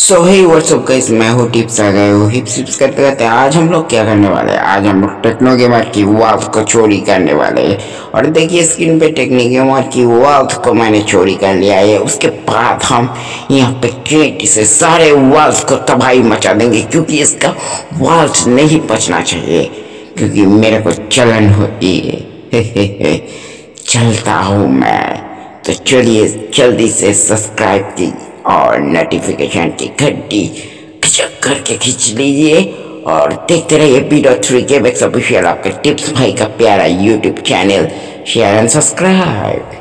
सो हे WhatsApp guys मैं हूँ tips आ गए हो। हिप्स हिप्स करते करते आज हम लोग क्या करने वाले हैं? आज हम लोग टेक्नो गेमर की वाल्व को चोरी करने वाले हैं। और देखिए स्क्रीन पे टेक्नो गेमर की वाल्व को मैंने चोरी कर लिया है। उसके बाद हम यहाँ पे क्रेट से सारे वाल्व को तबाही मचा देंगे, क्योंकि इसका वाल्व नहीं बचना चाहिए, क्योंकि मेरे को चलन होती है। चलता हूँ मैं। तो चलिए जल्दी से सब्सक्राइब की और नोटिफिकेशन की घंटी खिचक करके खींच लीजिए। और देखते रहिए डॉट थ्री के ऑफिशियल आपके टिप्स भाई का प्यारा YouTube channel share and subscribe